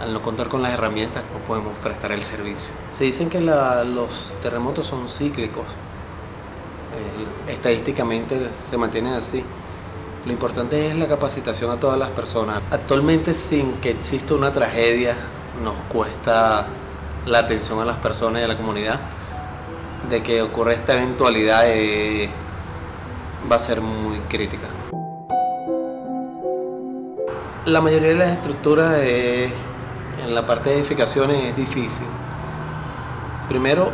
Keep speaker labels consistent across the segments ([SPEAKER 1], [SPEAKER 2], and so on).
[SPEAKER 1] Al no contar con las herramientas no podemos prestar el servicio. Se dicen que los terremotos son cíclicos. Estadísticamente se mantienen así. Lo importante es la capacitación a todas las personas. Actualmente sin que exista una tragedia nos cuesta la atención a las personas y a la comunidad de que ocurra esta eventualidad va a ser muy crítica. La mayoría de las estructuras en la parte de edificaciones es difícil. Primero,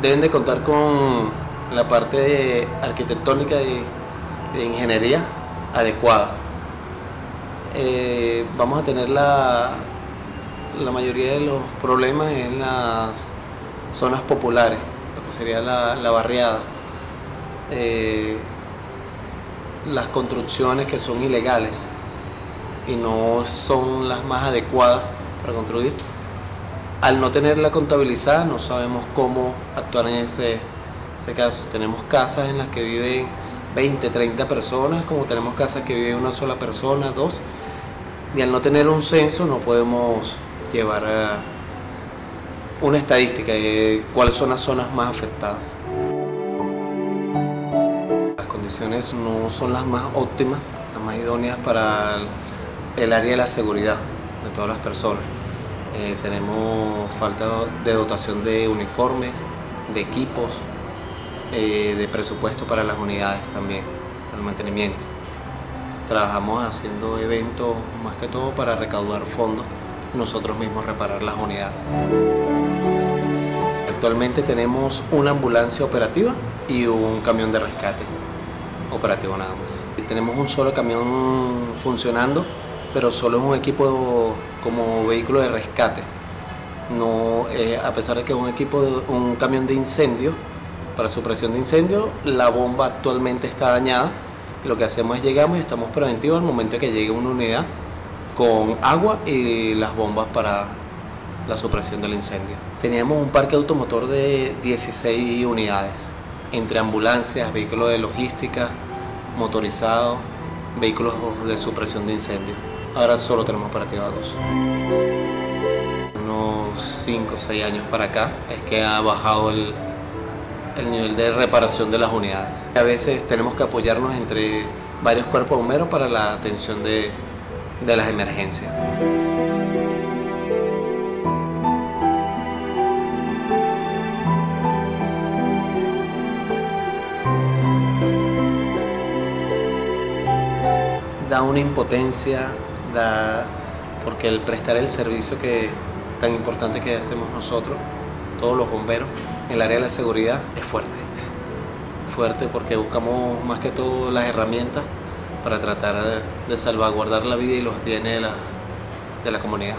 [SPEAKER 1] deben de contar con la parte arquitectónica y de ingeniería adecuada. Eh, vamos a tener la, la mayoría de los problemas en las zonas populares, lo que sería la, barriada. Eh, las construcciones que son ilegales y no son las más adecuadas para construir. Al no tenerla contabilizada no sabemos cómo actuar en ese, ese caso. Tenemos casas en las que viven 20, 30 personas, como tenemos casas que vive una sola persona, dos, y al no tener un censo no podemos llevar una estadística de cuáles son las zonas más afectadas. Condiciones no son las más óptimas, las más idóneas para el área de la seguridad de todas las personas. Eh, tenemos falta de dotación de uniformes, de equipos, eh, de presupuesto para las unidades también, para el mantenimiento. Trabajamos haciendo eventos más que todo para recaudar fondos nosotros mismos reparar las unidades. Actualmente tenemos una ambulancia operativa y un camión de rescate operativo nada más. Tenemos un solo camión funcionando, pero solo es un equipo como vehículo de rescate. No, eh, a pesar de que es un equipo, de, un camión de incendio, para supresión de incendio. La bomba actualmente está dañada. Lo que hacemos es llegamos y estamos preventivos al momento de que llegue una unidad con agua y las bombas para la supresión del incendio. Teníamos un parque automotor de 16 unidades, entre ambulancias, vehículos de logística, motorizados, vehículos de supresión de incendio. Ahora solo tenemos operativa dos. Unos 5 o 6 años para acá es que ha bajado el, el nivel de reparación de las unidades. A veces tenemos que apoyarnos entre varios cuerpos bomberos para la atención de, de las emergencias. Da una impotencia, da porque el prestar el servicio que tan importante que hacemos nosotros, todos los bomberos, en el área de la seguridad es fuerte. Fuerte porque buscamos más que todo las herramientas para tratar de salvaguardar la vida y los bienes de la, de la comunidad.